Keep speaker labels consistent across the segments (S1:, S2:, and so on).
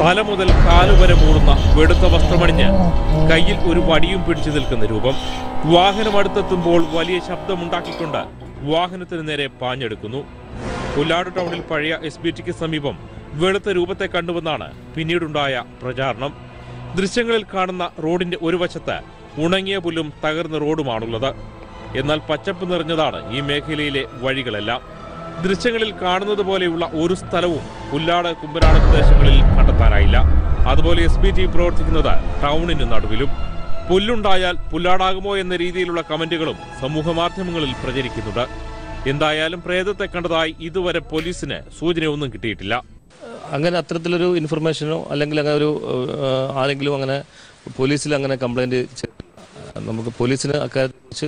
S1: തല മുതൽ കാലുവരെ മൂടുന്ന വെളുത്ത വസ്ത്രമണിഞ്ഞ് കയ്യിൽ ഒരു വടിയും പിടിച്ചു നിൽക്കുന്ന രൂപം. വാഹനം അടുത്തെത്തുമ്പോൾ വലിയ ശബ്ദമുണ്ടാക്കിക്കൊണ്ട് വാഹനത്തിന് നേരെ പാഞ്ഞെടുക്കുന്നു. പുല്ലാട് ടൗണിൽ പഴയ എസ് ബി ടിക്ക് സമീപം വെളുത്ത രൂപത്തെ കണ്ടുവെന്നാണ് പിന്നീടുണ്ടായ പ്രചാരണം. ദൃശ്യങ്ങളിൽ കാണുന്ന റോഡിന്റെ ഒരു വശത്ത് ഉണങ്ങിയ പുല്ലും തകർന്ന റോഡുമാണുള്ളത്. എന്നാൽ പച്ചപ്പ് നിറഞ്ഞതാണ് ഈ മേഖലയിലെ വഴികളെല്ലാം. ദൃശ്യങ്ങളിൽ കാണുന്നത് പോലെയുള്ള ഒരു സ്ഥലവും പുല്ലാട് കുമ്പനാട് പ്രദേശങ്ങളിൽ കണ്ടെത്താനായില്ല. അതുപോലെ എസ് ബി ടി പ്രവർത്തിക്കുന്നത് ടൗണിന് നടുവിലും. പുല്ലുണ്ടായാൽ പുല്ലാടാകുമോ എന്ന രീതിയിലുള്ള കമന്റുകളും സമൂഹ മാധ്യമങ്ങളിൽ പ്രചരിക്കുന്നുണ്ട്. എന്തായാലും പ്രേതത്തെ കണ്ടതായി ഇതുവരെ പോലീസിന് സൂചനയൊന്നും കിട്ടിയിട്ടില്ല.
S2: അങ്ങനെ അത്തരത്തിലൊരു ഇൻഫർമേഷനോ അല്ലെങ്കിൽ അങ്ങനെ ഒരു ആരെങ്കിലും അങ്ങനെ പോലീസിൽ അങ്ങനെ കംപ്ലൈന്റ് നമുക്ക് പോലീസിന് അക്കാര്യത്തെക്കുറിച്ച്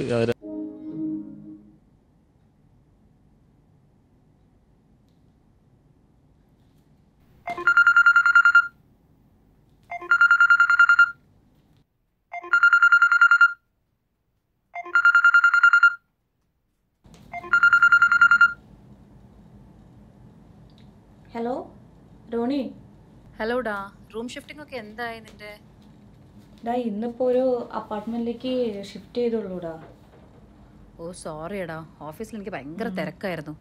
S3: ഹലോ റോണി.
S4: ഹലോ ഡാ റൂം ഷിഫ്റ്റിംഗ് ഒക്കെ എന്തായി നിന്റെ?
S3: ഡാ ഇന്നിപ്പോ ഒരു അപ്പാർട്ട്മെന്റിലേക്ക് ഷിഫ്റ്റ് ചെയ്തുള്ളൂടാ
S4: ഓ സോറി എടാ ഓഫീസിൽ എനിക്ക് ഭയങ്കര തിരക്കായിരുന്നു.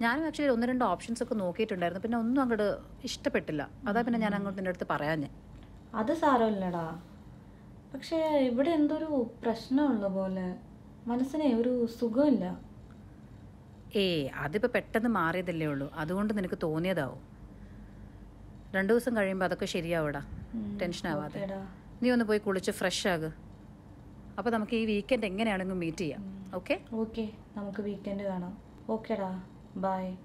S4: ഞാനും ആക്ച്വലി ഒന്ന് രണ്ട് ഓപ്ഷൻസ് ഒക്കെ നോക്കിയിട്ടുണ്ടായിരുന്നു പിന്നെ ഒന്നും അങ്ങോട്ട് ഇഷ്ടപ്പെട്ടില്ല. അതാ പിന്നെ ഞാൻ അങ്ങോട്ട് നിന്റെ അടുത്ത് പറയാഞ്ഞേ.
S3: അത് സാരമില്ലടാ പക്ഷേ ഇവിടെ എന്തൊരു പ്രശ്നമുള്ള പോലെ. മനസ്സിനെ ഒരു സുഖമില്ല.
S4: ഏയ് അതിപ്പോൾ പെട്ടെന്ന് മാറിയതല്ലേ ഉള്ളൂ. അതുകൊണ്ട് നിനക്ക് തോന്നിയതാവും. രണ്ടു ദിവസം കഴിയുമ്പോൾ അതൊക്കെ ശരിയാവൂടാ. ടെൻഷൻ ആവാതെ. നീ ഒന്ന് പോയി കുളിച്ച് ഫ്രഷ് ആക്. അപ്പോൾ നമുക്ക് ഈ വീക്കെൻഡ് എങ്ങനെയാണെങ്കിലും മീറ്റ് ചെയ്യാം. ഓക്കെ
S3: ഓക്കെ നമുക്ക് വീക്കെൻഡ് കാണാം. ഓക്കേടാ ബൈ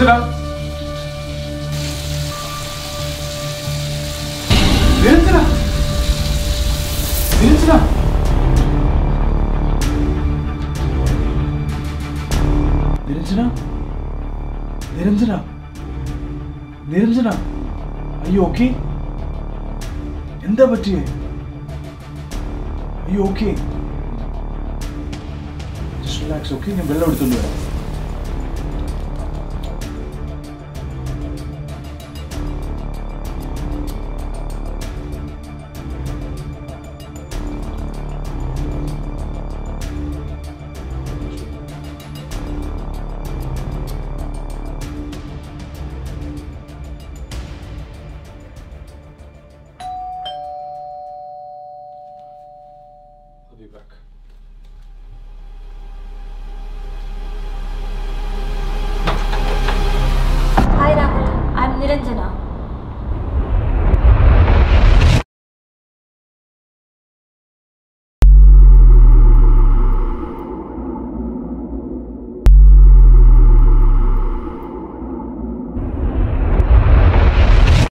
S5: നിരഞ്ജന നിരഞ്ജന നിരഞ്ജന നിരഞ്ജന നിരഞ്ജന നിരഞ്ജന അയ്യോ ഓക്കെ എന്താ പറ്റിയേ? അയ്യോ ഓക്കെ റിലാക്സ് ഓക്കെ ഞാൻ വെള്ളം എടുത്തോണ്ട് വരാം.